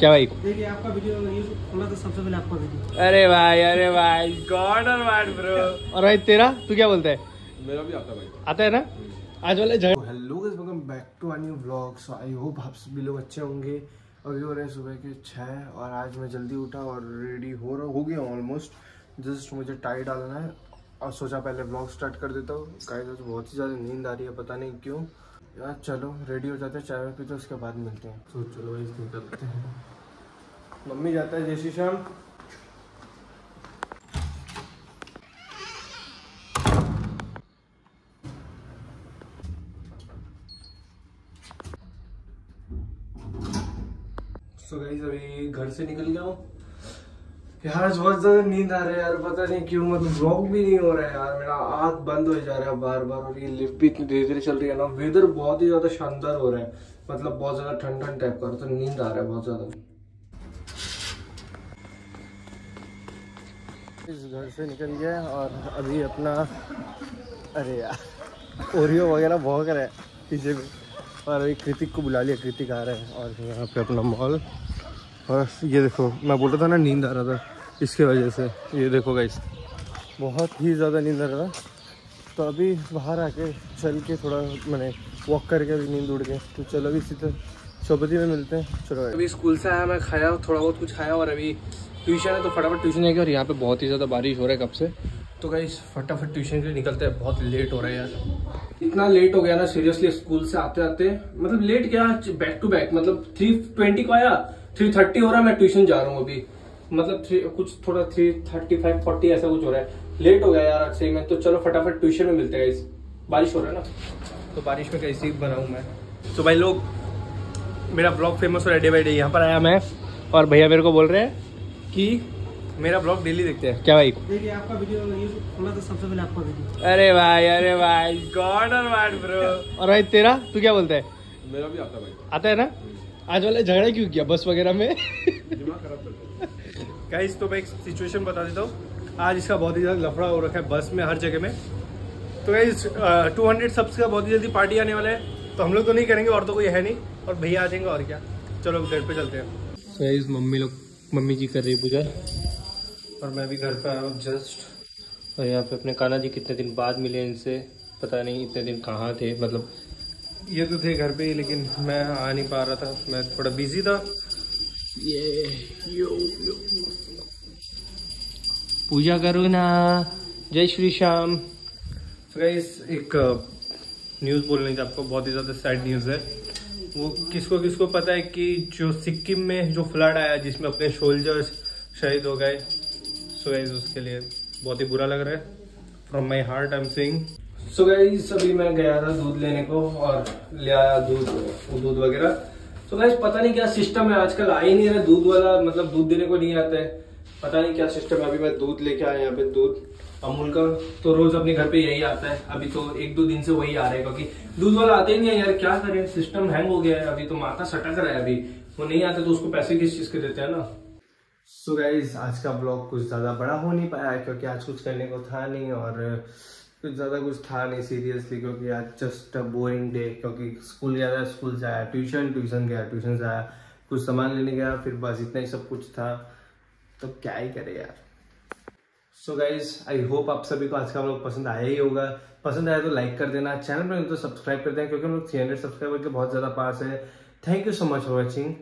क्या भाई? देखिए आपका वीडियो खोला तो सबसे पहले आपका वीडियो अरे भाई अरे भाई गॉड और वाट ब्रो और भाई तेरा? तू क्या बोलता है? मेरा भी आता भाई। आता है ना? आज वाले hello guys welcome back to a new vlog so I hope आप सभी लोग अच्छे होंगे। अभी हो रहे हैं सुबह के छः और आज मैं जल्दी उठा और रेडी हो रहा हो गया ऑलमोस्ट जस्ट मुझे टाई डालना है। और सोचा पहले व्लॉग स्टार्ट कर देता हूँ। गाइस आज बहुत ही ज़्यादा नींद आ रही है पता नहीं क्यों। यार चलो रेडी हो जाते हैं चाय वाय पीते उसके बाद मिलते हैं। तो चलो गाइस निकलते हैं। मम्मी जाता है जय श्री श्याम सो गाइस अभी घर से निकल गया हूँ। यार बहुत ज़्यादा नींद आ रहा है यार, पता नहीं क्यों मतलब व्लॉग भी नहीं हो रहा है यार, मेरा आँख बंद हो जा रहा है बार बार, और ये लिफ्ट भी इतनी धीरे धीरे चल रही है ना वेदर बहुत ही ज़्यादा शानदार हो रहा है मतलब बहुत ज़्यादा ठंड ठंड टाइप का तो नींद आ रहा है बहुत ज़्यादा। इस घर से निकल गया और अभी अपना, अरे यार ओरियो वगैरह बहुत रहा है पीछे में, और अभी कृतिक को बुला लिया, कृतिक आ रहा है, और यहाँ पे अपना मॉल और ये देखो, मैं बोल रहा था ना, नींद आ रहा था। इसके वजह से। ये देखो गाइस बहुत ही ज़्यादा नींद आ रहा था। तो अभी बाहर आके चल के थोड़ा, मैंने वॉक करके अभी नींद उड़ गई। तो चलो अभी सीधे चौपती में मिलते हैं। चलो अभी स्कूल से आया, मैं खाया, थोड़ा बहुत कुछ खाया और अभी ट्यूशन है तो फटाफट ट्यूशन जाएगी और यहाँ पे बहुत ही ज़्यादा बारिश हो रहा है कब से। तो गाइस फटाफट ट्यूशन के लिए निकलते हैं। बहुत लेट हो रहा है यार। इतना लेट हो गया ना सीरियसली स्कूल से आते आते मतलब लेट क्या? बैक टू बैक मतलब थ्री ट्वेंटी को आया। थ्री थर्टी हो रहा है मैं ट्यूशन जा रहा हूँ अभी। मतलब थ्री कुछ थोड़ा थ्री थर्टी फाइव फोर्टी ऐसा कुछ हो रहा है। लेट हो गया यार आज से मैं तो चलो फटाफट ट्यूशन में मिलते हैं इस बारिश हो रहा है ना? तो बारिश में कैसे बनाऊँ मैं? तो भाई लोग मेरा ब्लॉग फ़ेमस हो रहा है डे बाई डे यहाँ पर आया मैं और भैया मेरे को बोल रहे हैं कि मेरा ब्लॉग डेली देखते हैं। क्या भाई? देखिए आपका वीडियो खोला तो सबसे पहले आपका वीडियो अरे भाई अरे भाई गॉड और वाट ब्रो और भाई तेरा? तू क्या बोलता है? मेरा भी आता भाई। आता है ना? आज वाले झगड़ा क्यों किया? बस वगैरह में? दिमाग खराब चल गाइस तो मैं एक सिचुएशन बता देता हूँ। आज इसका बहुत ही ज़्यादा लफड़ा हो रखा है बस में हर जगह में। तो गाइस टू हंड्रेड सब्स का बहुत ही जल्दी पार्टी आने वाला है। तो हम लोग तो नहीं करेंगे और तो कोई है नहीं। और भैया आ जाएँगे और क्या? चलो घर पे चलते हैं। तो गाइस मम्मी लोग मम्मी जी कर रही है पूजा। और मैं भी घर पे आया हूँ जस्ट और यहाँ पे अपने कान्हा जी कितने दिन बाद मिले इनसे? पता नहीं इतने दिन कहाँ थे मतलब ये तो थे घर पे ही लेकिन मैं आ नहीं पा रहा था। मैं थोड़ा बिज़ी था। ये यो यो। पूजा करो ना। जय श्री श्याम। तो गाइस एक न्यूज़ बोलनी थी आपको बहुत ही ज़्यादा सैड न्यूज़ है। वो किसको किसको पता है कि जो सिक्किम में जो फ्लड आया जिसमें अपने सोल्जर्स शहीद हो गए। सो गाइस उसके लिए बहुत ही बुरा लग रहा है। From my heart I am sing so guys अभी मैं गया था दूध लेने को और ले आया दूध दूध वगैरह। तो गाइस पता नहीं क्या सिस्टम है, आजकल आ ही नहीं रहा दूध वाला मतलब दूध देने को नहीं आता है। पता नहीं क्या सिस्टम है, अभी मैं दूध लेके आया यहाँ पे, दूध, अमूल का। तो रोज अपने घर पे यही आता है। अभी तो एक दो दिन से वही आ रहा है, क्योंकि दूध वाला आते ही नहीं है। यार, क्या करें? सिस्टम हैंग हो गया है। अभी तो माथा सटक रहा है अभी। वो नहीं आते तो उसको पैसे किस चीज़ के देते हैं ना? सो गाइज़ आज का ब्लॉग कुछ ज़्यादा बड़ा हो नहीं पाया, क्योंकि आज कुछ करने को था नहीं और कुछ ज़्यादा कुछ था नहीं सीरियसली क्योंकि आज जस्ट अ बोरिंग डे क्योंकि स्कूल गया स्कूल से आया ट्यूशन ट्यूशन गया ट्यूशन से आया कुछ सामान लेने गया, फिर बस इतना ही सब कुछ था। तो क्या ही करे यार। सो गाइज़ आई होप आप सभी को आज का ब्लॉग पसंद आया ही होगा। पसंद आया तो लाइक कर देना। चैनल पर तो सब्सक्राइब कर देना, क्योंकि हम लोग थ्री हंड्रेड सब्सक्राइबर के बहुत ज़्यादा पास है। Thank you so much for watching